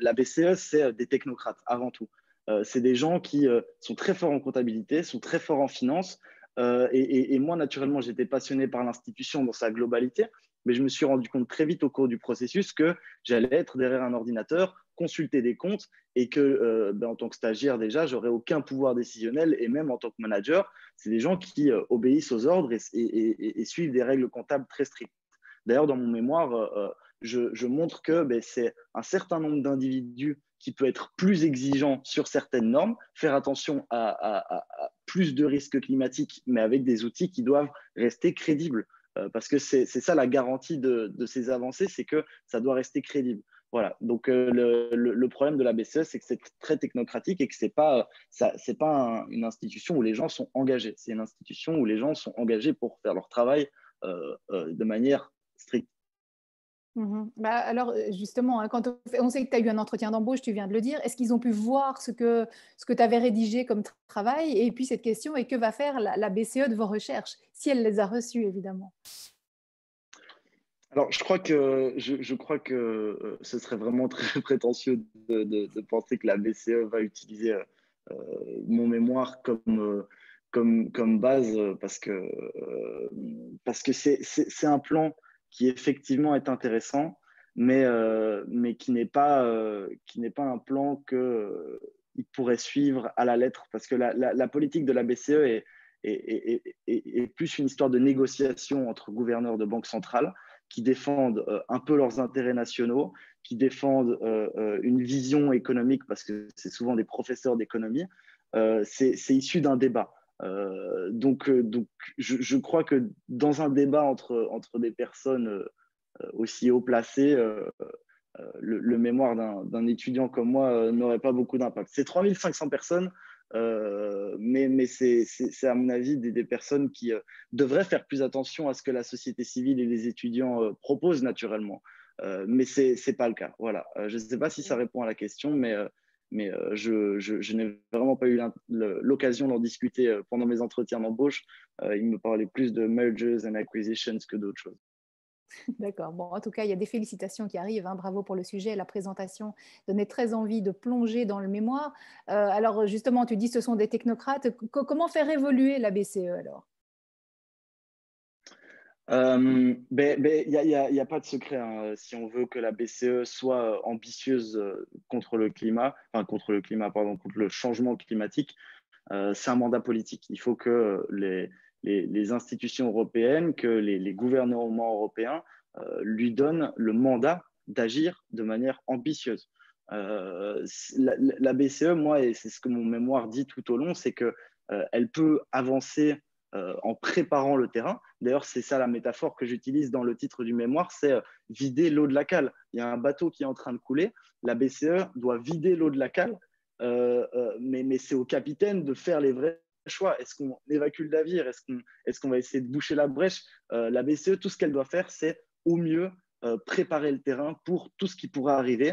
la BCE, c'est des technocrates avant tout. Euh, c'est des gens qui euh, sont très forts en comptabilité, sont très forts en finance. Euh, et, moi, naturellement, j'étais passionné par l'institution dans sa globalité, mais je me suis rendu compte très vite au cours du processus que j'allais être derrière un ordinateur, consulter des comptes, et que ben, en tant que stagiaire déjà, j'aurais aucun pouvoir décisionnel, et même en tant que manager, c'est des gens qui obéissent aux ordres et, suivent des règles comptables très strictes. D'ailleurs, dans mon mémoire, je, montre que ben, c'est un certain nombre d'individus qui peut être plus exigeant sur certaines normes, faire attention à, plus de risques climatiques, mais avec des outils qui doivent rester crédibles. Euh, parce que c'est ça la garantie de, ces avancées, c'est que ça doit rester crédible. Voilà. Donc euh, le, problème de la BCE, c'est que c'est très technocratique et que c'est pas c'est pas une institution où les gens sont engagés. C'est une institution où les gens sont engagés pour faire leur travail euh, de manière Mmh bah, alors euh, justement, hein, quand on, sait que tu as eu un entretien d'embauche, tu viens de le dire, est-ce qu'ils ont pu voir ce que, ce que tu avais rédigé comme travail? Et puis cette question est que va faire la, BCE de vos recherches, si elle les a reçues évidemment? Alors, je crois que, je, crois que euh, ce serait vraiment très prétentieux de, penser que la BCE va utiliser euh, mon mémoire comme, comme, comme base parce que parce que c'est un plan qui effectivement est intéressant, mais, euh, mais qui n'est pas, euh, pas un plan qu'il euh, pourrait suivre à la lettre, parce que la, la, politique de la BCE est, est, est, plus une histoire de négociation entre gouverneurs de banques centrales qui défendent un peu leurs intérêts nationaux, qui défendent une vision économique, parce que c'est souvent des professeurs d'économie. c'est issu d'un débat. Euh, donc, euh, donc je, crois que dans un débat entre, entre des personnes euh, aussi haut placées, le, mémoire d'un étudiant comme moi n'aurait pas beaucoup d'impact. C'est 3500 personnes, mais, mais c'est à mon avis des, personnes qui devraient faire plus attention à ce que la société civile et les étudiants proposent naturellement. mais ce n'est pas le cas. Voilà. je ne sais pas si ça répond à la question, mais mais je, je, n'ai vraiment pas eu l'occasion d'en discuter pendant mes entretiens d'embauche. il me parlait plus de mergers and acquisitions que d'autres choses. D'accord. Bon, en tout cas, il y a des félicitations qui arrivent. Hein. Bravo pour le sujet. La présentation donnait très envie de plonger dans le mémoire. alors, justement, tu dis ce sont des technocrates. comment faire évoluer la BCE alors? Il n'y ben, a, pas de secret. Hein. Si on veut que la BCE soit euh, ambitieuse euh, contre le climat, enfin contre le climat, pardon, le changement climatique, euh, c'est un mandat politique. Il faut que les, les, institutions européennes, que les, gouvernements européens lui donnent le mandat d'agir de manière ambitieuse. La, la, BCE, moi, et c'est ce que mon mémoire dit tout au long, c'est qu'elle peut avancer euh, en préparant le terrain. D'ailleurs, c'est ça la métaphore que j'utilise dans le titre du mémoire, c'est euh, vider l'eau de la cale. Il y a un bateau qui est en train de couler, la BCE doit vider l'eau de la cale, euh, mais, c'est au capitaine de faire les vrais choix. Est-ce qu'on évacue le navire? Est-ce qu'on va essayer de boucher la brèche? La BCE, tout ce qu'elle doit faire, c'est au mieux préparer le terrain pour tout ce qui pourra arriver,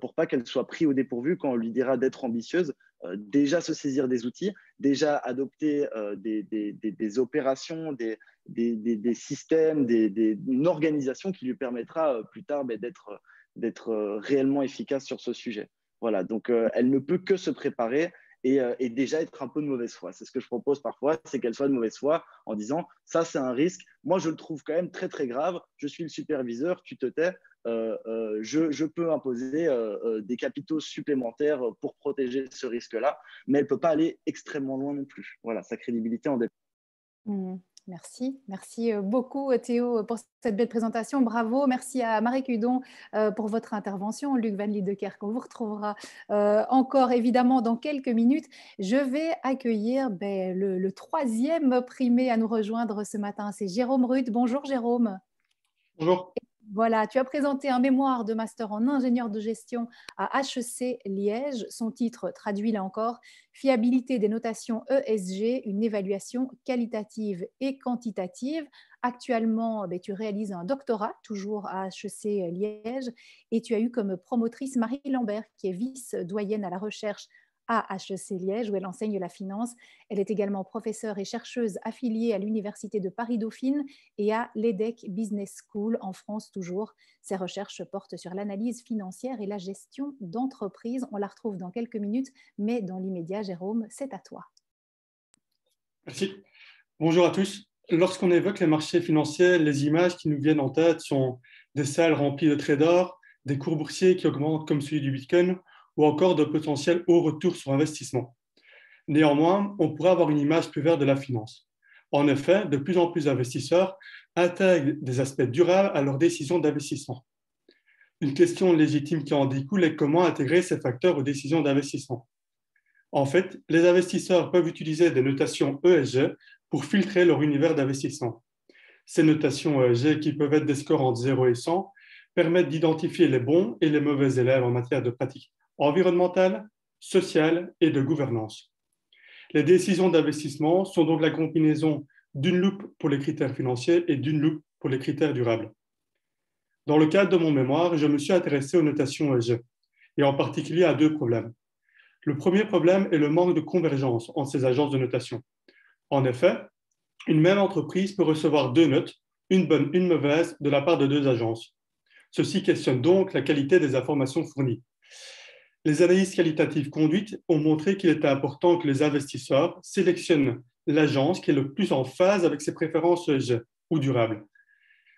pour pas qu'elle soit prise au dépourvu quand on lui dira d'être ambitieuse. Euh, déjà se saisir des outils, déjà adopter euh, des, opérations, des, systèmes, une organisation qui lui permettra euh, plus tard ben, d'être réellement efficace sur ce sujet. Voilà, donc elle ne peut que se préparer et, déjà être un peu de mauvaise foi. C'est ce que je propose parfois, c'est qu'elle soit de mauvaise foi en disant ça c'est un risque, moi je le trouve quand même très très grave, je suis le superviseur, tu te tais, euh, euh, je, peux imposer euh, des capitaux supplémentaires pour protéger ce risque-là, mais elle ne peut pas aller extrêmement loin non plus. Voilà, sa crédibilité en dépend. Mmh. Merci, merci beaucoup Théo pour cette belle présentation. Bravo, merci à Marie Cudon pour votre intervention. Luc Van Liedekerk, qu'on vous retrouvera encore évidemment dans quelques minutes. Je vais accueillir ben, le, le, troisième primé à nous rejoindre ce matin. C'est Jérôme Ruth. Bonjour Jérôme. Bonjour. Voilà, tu as présenté un mémoire de master en ingénieur de gestion à HEC Liège. Son titre, traduit là encore, Fiabilité des notations ESG, une évaluation qualitative et quantitative. Actuellement, ben, tu réalises un doctorat, toujours à HEC Liège, et tu as eu comme promotrice Marie Lambert, qui est vice-doyenne à la recherche à HEC Liège, où elle enseigne la finance. Elle est également professeure et chercheuse affiliée à l'Université de Paris-Dauphine et à l'EDEC Business School en France toujours. Ses recherches portent sur l'analyse financière et la gestion d'entreprises. On la retrouve dans quelques minutes, mais dans l'immédiat, Jérôme, c'est à toi. Merci. Bonjour à tous. Lorsqu'on évoque les marchés financiers, les images qui nous viennent en tête sont des salles remplies de traders, des cours boursiers qui augmentent comme celui du Bitcoin ou encore de potentiels hauts retours sur investissement. Néanmoins, on pourrait avoir une image plus verte de la finance. En effet, de plus en plus d'investisseurs intègrent des aspects durables à leurs décisions d'investissement. Une question légitime qui en découle est comment intégrer ces facteurs aux décisions d'investissement. En fait, les investisseurs peuvent utiliser des notations ESG pour filtrer leur univers d'investissement. Ces notations ESG, qui peuvent être des scores entre 0 et 100, permettent d'identifier les bons et les mauvais élèves en matière de pratique environnementale, sociale et de gouvernance. Les décisions d'investissement sont donc la combinaison d'une loupe pour les critères financiers et d'une loupe pour les critères durables. Dans le cadre de mon mémoire, je me suis intéressé aux notations ESG et en particulier à deux problèmes. Le premier problème est le manque de convergence entre ces agences de notation. En effet, une même entreprise peut recevoir deux notes, une bonne, une mauvaise, de la part de deux agences. Ceci questionne donc la qualité des informations fournies. Les analyses qualitatives conduites ont montré qu'il était important que les investisseurs sélectionnent l'agence qui est le plus en phase avec ses préférences ou durables.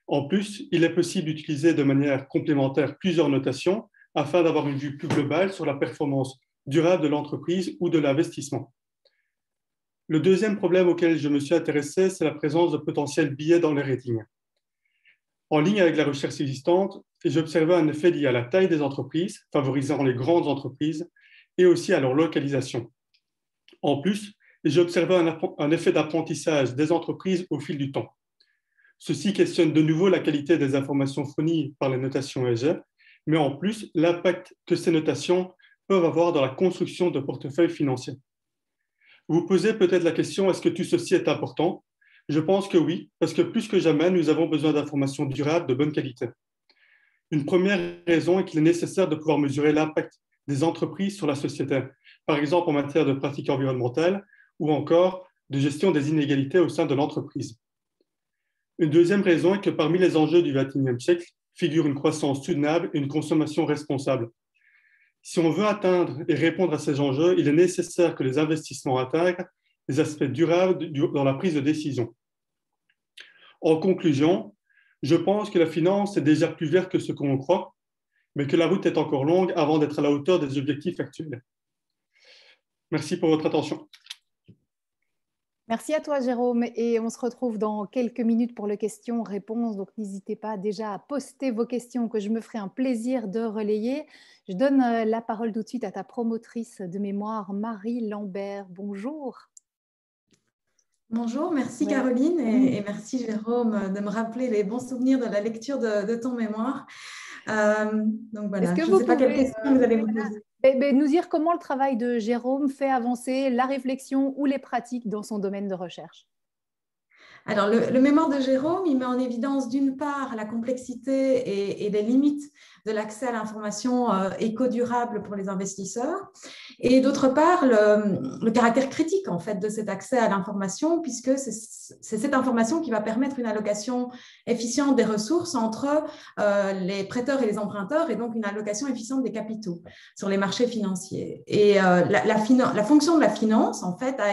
En plus, il est possible d'utiliser de manière complémentaire plusieurs notations afin d'avoir une vue plus globale sur la performance durable de l'entreprise ou de l'investissement. Le deuxième problème auquel je me suis intéressé, c'est la présence de potentiels biais dans les ratings. En ligne avec la recherche existante, j'observais un effet lié à la taille des entreprises, favorisant les grandes entreprises, et aussi à leur localisation. En plus, j'ai observé un, effet d'apprentissage des entreprises au fil du temps. Ceci questionne de nouveau la qualité des informations fournies par les notations ESG, mais en plus l'impact que ces notations peuvent avoir dans la construction de portefeuilles financiers. Vous posez peut-être la question, est-ce que tout ceci est important? Je pense que oui, parce que plus que jamais, nous avons besoin d'informations durables de bonne qualité. Une première raison est qu'il est nécessaire de pouvoir mesurer l'impact des entreprises sur la société, par exemple en matière de pratiques environnementales ou encore de gestion des inégalités au sein de l'entreprise. Une deuxième raison est que parmi les enjeux du XXIe siècle figure une croissance soutenable et une consommation responsable. Si on veut atteindre et répondre à ces enjeux, il est nécessaire que les investissements intègrent les aspects durables dans la prise de décision. En conclusion, je pense que la finance est déjà plus verte que ce qu'on croit, mais que la route est encore longue avant d'être à la hauteur des objectifs actuels. Merci pour votre attention. Merci à toi, Jérôme. Et on se retrouve dans quelques minutes pour les questions-réponses. Donc, n'hésitez pas déjà à poster vos questions que je me ferai un plaisir de relayer. Je donne euh, la parole tout de suite à ta promotrice de mémoire, Marie Lambert. Bonjour. Bonjour, merci Caroline et, merci Jérôme de me rappeler les bons souvenirs de la lecture de, ton mémoire. Euh, donc voilà, je ne sais pas quelles questions vous allez vous poser. nous dire comment le travail de Jérôme fait avancer la réflexion ou les pratiques dans son domaine de recherche? Alors, le, mémoire de Jérôme, il met en évidence d'une part la complexité et, les limites de l'accès à l'information euh, éco-durable pour les investisseurs, et d'autre part le, caractère critique en fait de cet accès à l'information, puisque c'est cette information qui va permettre une allocation efficiente des ressources entre euh, les prêteurs et les emprunteurs, et donc une allocation efficiente des capitaux sur les marchés financiers. Et euh, la, fonction de la finance, en fait, a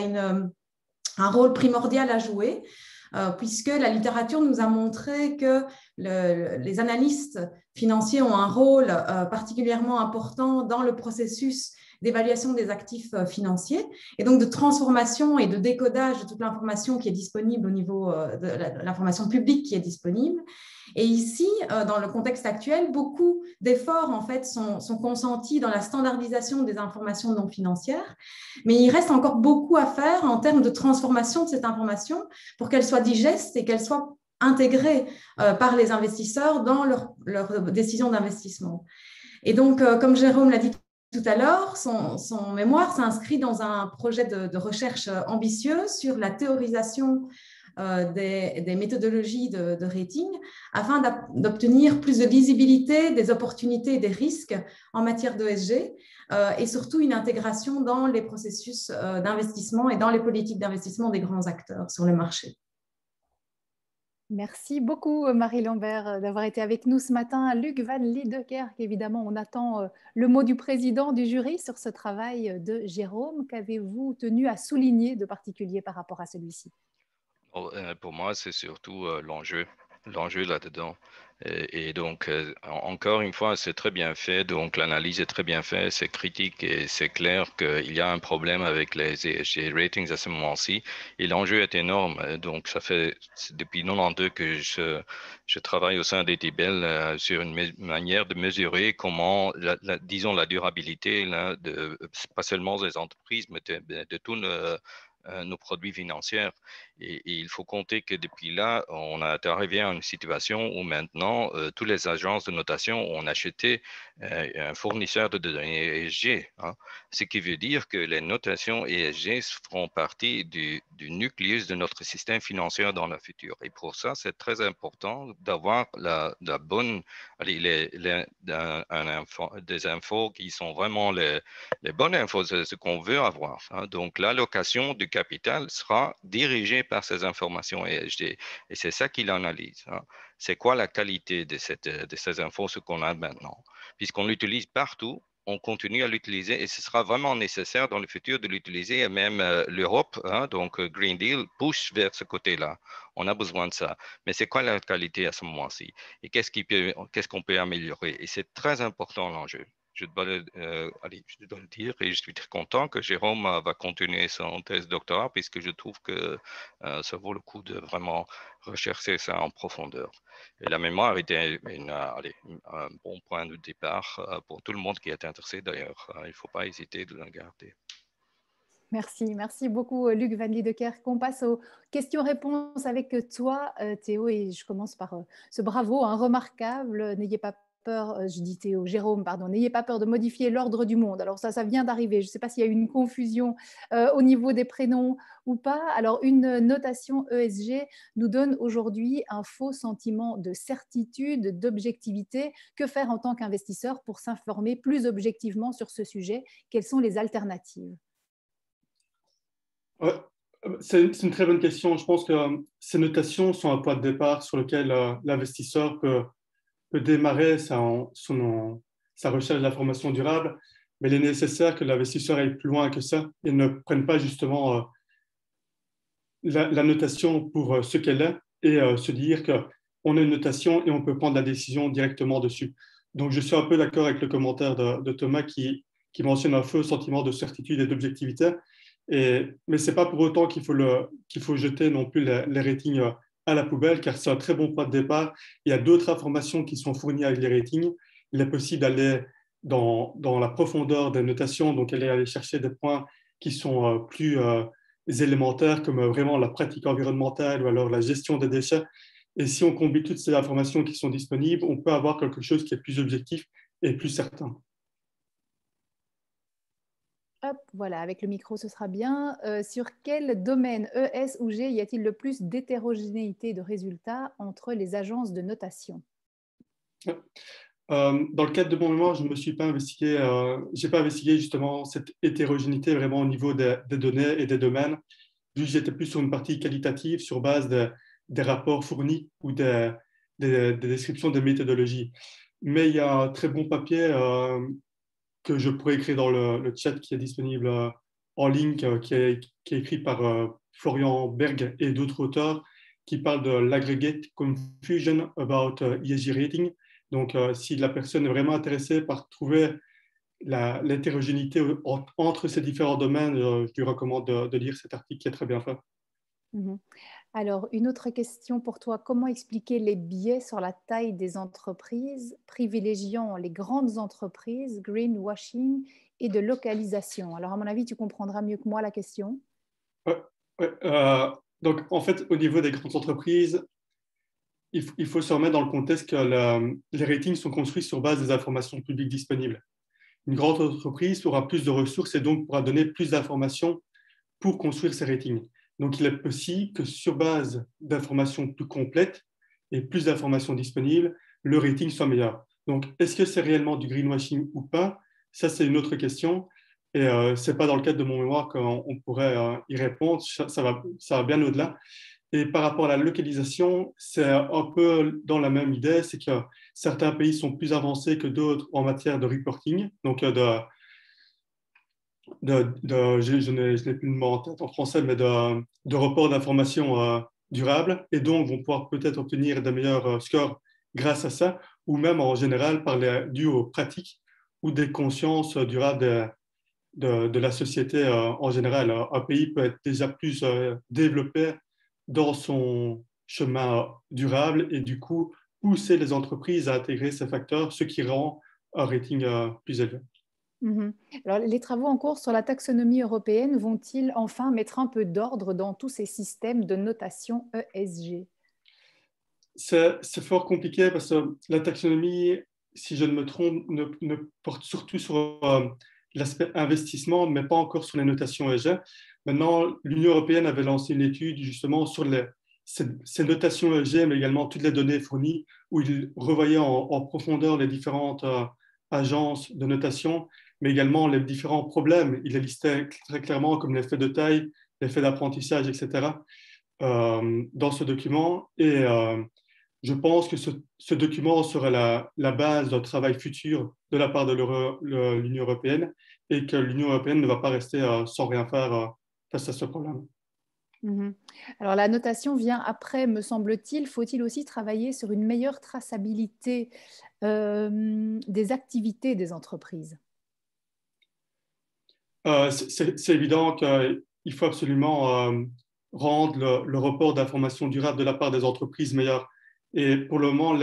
un rôle primordial à jouer puisque la littérature nous a montré que les analystes financiers ont un rôle euh, particulièrement important dans le processus d'évaluation des actifs euh, financiers et donc de transformation et de décodage de toute l'information qui est disponible au niveau de l'information publique qui est disponible. Et ici, euh, dans le contexte actuel, beaucoup d'efforts en fait sont, consentis dans la standardisation des informations non financières, mais il reste encore beaucoup à faire en termes de transformation de cette information pour qu'elle soit digeste et qu'elle soit intégrée euh, par les investisseurs dans leurs leur décisions d'investissement. Et donc, euh, comme Jérôme l'a dit tout à l'heure, son, mémoire s'inscrit dans un projet de, de, recherche ambitieux sur la théorisation euh, des, méthodologies de, rating afin d'obtenir plus de visibilité des opportunités et des risques en matière d'ESG euh, et surtout une intégration dans les processus euh, d'investissement et dans les politiques d'investissement des grands acteurs sur le marché. Merci beaucoup, Marie Lambert, d'avoir été avec nous ce matin. Luc Van Liedekerk, évidemment, on attend le mot du président du jury sur ce travail de Jérôme. Qu'avez-vous tenu à souligner de particulier par rapport à celui-ci? Pour moi, c'est surtout euh, l'enjeu, l'enjeu là-dedans. Et, donc, euh, encore une fois, c'est très bien fait. Donc, l'analyse est très bien faite, c'est critique et c'est clair qu'il y a un problème avec les ESG ratings à ce moment-ci. Et l'enjeu est énorme. Donc, ça fait depuis 92 que je, travaille au sein des TBL sur une manière de mesurer comment, disons, la durabilité, pas seulement des entreprises, mais de, de tout le euh, nos produits financiers. Et, il faut compter que depuis là, on est arrivé à une situation où maintenant, euh, toutes les agences de notation ont acheté euh, un fournisseur de données ESG, hein. ce qui veut dire que les notations ESG feront partie du, du nucléus de notre système financier dans le futur. Et pour ça, c'est très important d'avoir la, bonne, les, des infos qui sont vraiment les, les bonnes infos, ce qu'on veut avoir. Hein. Donc, l'allocation du capital sera dirigée par ces informations ESG. Et c'est ça qu'il analyse. Hein. C'est quoi la qualité de, cette, de ces infos, ce qu'on a maintenant Puisqu'on l'utilise partout, on continue à l'utiliser et ce sera vraiment nécessaire dans le futur de l'utiliser et même euh, l'Europe, hein, donc euh, Green Deal, pousse vers ce côté-là. On a besoin de ça. Mais c'est quoi la qualité à ce moment-ci? Et qu'est-ce qu'on peut améliorer? Et c'est très important l'enjeu je dois, le, euh, je dois le dire et je suis très content que Jérôme va continuer son thèse doctorat puisque je trouve que euh, ça vaut le coup de vraiment rechercher ça en profondeur. Et la mémoire était un bon point de départ euh, pour tout le monde qui est intéressé d'ailleurs. Il ne faut pas hésiter de la garder. Merci, merci beaucoup Luc Van Liedekerk. On passe aux questions-réponses avec toi Théo et je commence par ce bravo, un remarquable. N'ayez pas euh, je dis Théo, Jérôme, pardon, n'ayez pas peur de modifier l'ordre du monde. Alors ça, ça vient d'arriver. Je ne sais pas s'il y a eu une confusion euh, au niveau des prénoms ou pas. Alors une notation ESG nous donne aujourd'hui un faux sentiment de certitude, d'objectivité. Que faire en tant qu'investisseur pour s'informer plus objectivement sur ce sujet? Quelles sont les alternatives? C'est une très bonne question. Je pense que euh, ces notations sont un point de départ sur lequel euh, l'investisseur peut, peut, démarrer sa, recherche d'informations durable, mais il est nécessaire que l'investisseur aille plus loin que ça et ne prenne pas justement euh, la, notation pour ce qu'elle est et se dire qu'on a une notation et on peut prendre la décision directement dessus. Donc, je suis un peu d'accord avec le commentaire de, de Thomas qui, mentionne un feu sentiment de certitude et d'objectivité mais ce n'est pas pour autant qu'il faut, qu'il faut jeter non plus les, ratings euh, à la poubelle, car c'est un très bon point de départ. Il y a d'autres informations qui sont fournies avec les ratings. Il est possible d'aller dans, dans, la profondeur des notations, donc aller, chercher des points qui sont euh, plus euh, élémentaires, comme vraiment la pratique environnementale ou alors la gestion des déchets. Et si on combine toutes ces informations qui sont disponibles, on peut avoir quelque chose qui est plus objectif et plus certain. Voilà, avec le micro, ce sera bien. Euh, sur quel domaine ES ou G y a-t-il le plus d'hétérogénéité de résultats entre les agences de notation? Euh, Dans le cadre de mon mémoire, je ne me suis pas investigué, euh, j'ai pas investigué justement cette hétérogénéité vraiment au niveau des, données et des domaines. J'étais plus sur une partie qualitative sur base des rapports fournis ou des, des, descriptions de méthodologies. Mais il y a un très bon papier euh, que je pourrais écrire dans le, chat qui est disponible euh, en ligne, euh, qui est, écrit par euh, Florian Berg et d'autres auteurs, qui parle de l'aggregate confusion about ESG rating. Donc, si la personne est vraiment intéressée par trouver l'hétérogénéité entre ces différents domaines, je lui recommande de, lire cet article qui est très bien fait. Mhm. Alors, une autre question pour toi. Comment expliquer les biais sur la taille des entreprises, privilégiant les grandes entreprises, greenwashing et de localisation? Alors, à mon avis, tu comprendras mieux que moi la question. Euh, donc, en fait, au niveau des grandes entreprises, il, faut se remettre dans le contexte que les ratings sont construits sur base des informations publiques disponibles. Une grande entreprise aura plus de ressources et donc pourra donner plus d'informations pour construire ses ratings. Donc, il est possible que sur base d'informations plus complètes et plus d'informations disponibles, le rating soit meilleur. Donc, est-ce que c'est réellement du greenwashing ou pas? Ça, c'est une autre question. Et euh, ce n'est pas dans le cadre de mon mémoire qu'on pourrait euh, y répondre. Ça va, ça va bien au-delà. Et par rapport à la localisation, c'est un peu dans la même idée, c'est que certains pays sont plus avancés que d'autres en matière de reporting, donc euh, de, de, je, n'ai plus le mot en tête en français, mais de, de report d'informations euh, durables et donc vont pouvoir peut-être obtenir des meilleurs euh, scores grâce à ça, ou même en général par les, dû aux pratiques ou des consciences durables de, de, la société euh, en général. Un pays peut être déjà plus développé dans son chemin durable et du coup pousser les entreprises à intégrer ces facteurs, ce qui rend un rating plus élevé. Mhm. Alors, les travaux en cours sur la taxonomie européenne vont-ils enfin mettre un peu d'ordre dans tous ces systèmes de notation ESG C'est fort compliqué parce que la taxonomie, si je ne me trompe, ne, porte surtout sur euh, l'aspect investissement, mais pas encore sur les notations ESG. Maintenant, l'Union européenne avait lancé une étude justement sur ces, notations ESG, mais également toutes les données fournies, où il revoyait en, profondeur les différentes euh, agences de notation mais également les différents problèmes. Il les listait très clairement comme l'effet de taille, l'effet d'apprentissage, etc. Euh, dans ce document. Et euh, je pense que ce, document sera la, base d'un travail futur de la part de l'Union européenne et que l'Union européenne ne va pas rester euh, sans rien faire face à ce problème. Mhm. Alors la notation vient après, me semble-t-il. Faut-il aussi travailler sur une meilleure traçabilité des activités des entreprises? Euh, c'est évident qu'il faut absolument euh, rendre le, report d'informations durables de la part des entreprises meilleur. Et pour le moment,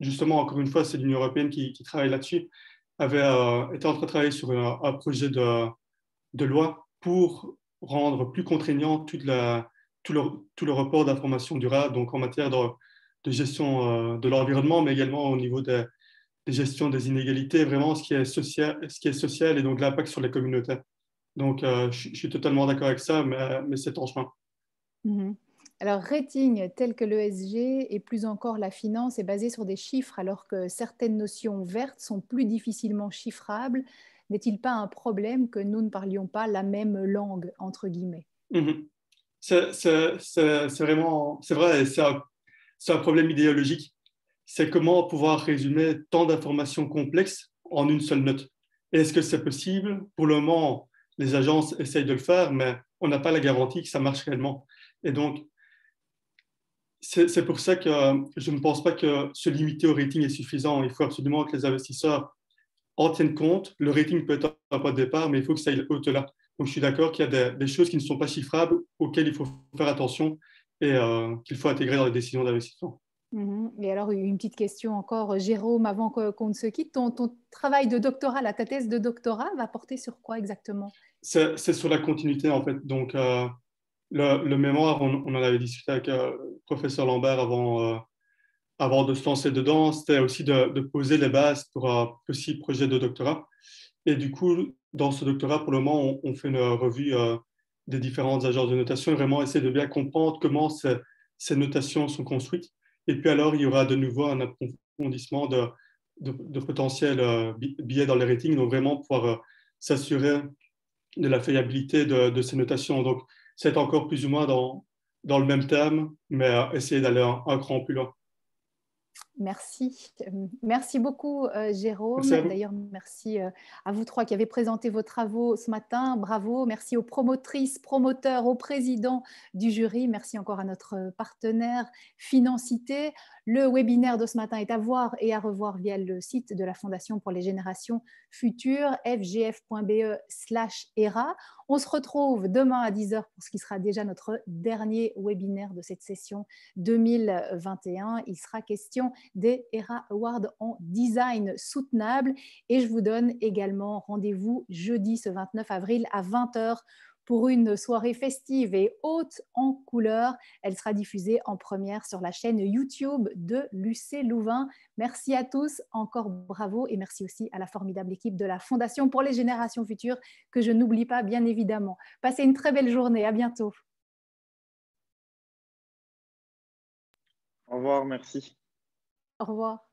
justement, encore une fois, c'est l'Union européenne qui, travaille là-dessus, avait euh, été en train de travailler sur un, projet de, loi pour rendre plus contraignant tout, le, tout, le, report d'informations durables, donc en matière de, de gestion de l'environnement, mais également au niveau des, gestion des inégalités, vraiment ce qui est social, ce qui est social et donc l'impact sur les communautés. Donc, je, suis totalement d'accord avec ça, mais, mais c'est en chemin. Mhm. Alors, rating tel que l'ESG et plus encore la finance est basé sur des chiffres alors que certaines notions vertes sont plus difficilement chiffrables. N'est-il pas un problème que nous ne parlions pas la même langue, entre guillemets? Mhm. C'est vraiment, c'est vrai, c'est un, un, problème idéologique. C'est comment pouvoir résumer tant d'informations complexes en une seule note. Est-ce que c'est possible? Pour le moment, les agences essayent de le faire, mais on n'a pas la garantie que ça marche réellement. Et donc, c'est pour ça que je ne pense pas que se limiter au rating est suffisant. Il faut absolument que les investisseurs en tiennent compte. Le rating peut être un point de départ, mais il faut que ça aille au-delà. Donc, je suis d'accord qu'il y a des, choses qui ne sont pas chiffrables, auxquelles il faut faire attention et euh, qu'il faut intégrer dans les décisions d'investissement. Mhm. Et alors, une petite question encore, Jérôme, avant qu'on ne se quitte. Ton, travail de doctorat, ta thèse de doctorat, va porter sur quoi exactement? C'est sur la continuité, en fait. Donc, euh, le, mémoire, on, en avait discuté avec euh, le professeur Lambert avant, euh, avant de se lancer dedans, c'était aussi de, poser les bases pour un possible projet de doctorat. Et du coup, dans ce doctorat, pour le moment, on, fait une revue euh, des différentes agences de notation et vraiment essayer de bien comprendre comment ces, notations sont construites. Et puis alors, il y aura de nouveau un approfondissement de, de, potentiels billets dans les ratings, donc vraiment pouvoir s'assurer de la faisabilité de, ces notations. Donc, c'est encore plus ou moins dans, dans le même thème, mais essayer d'aller un cran plus loin. Merci. Merci beaucoup, euh, Jérôme. D'ailleurs, merci euh, à vous trois qui avez présenté vos travaux ce matin. Bravo. Merci aux promotrices, promoteurs, aux présidents du jury. Merci encore à notre partenaire Financité. Le webinaire de ce matin est à voir et à revoir via le site de la Fondation pour les générations futures, fgf.be/era. On se retrouve demain à 10h pour ce qui sera déjà notre dernier webinaire de cette session 2021. Il sera question des ERA Awards en design soutenable. Et je vous donne également rendez-vous jeudi ce 29 avril à 20h pour une soirée festive et haute en couleurs. Elle sera diffusée en première sur la chaîne YouTube de Lucé Louvain. Merci à tous, encore bravo et merci aussi à la formidable équipe de la Fondation pour les générations futures que je n'oublie pas bien évidemment. Passez une très belle journée, à bientôt. Au revoir, merci. Au revoir.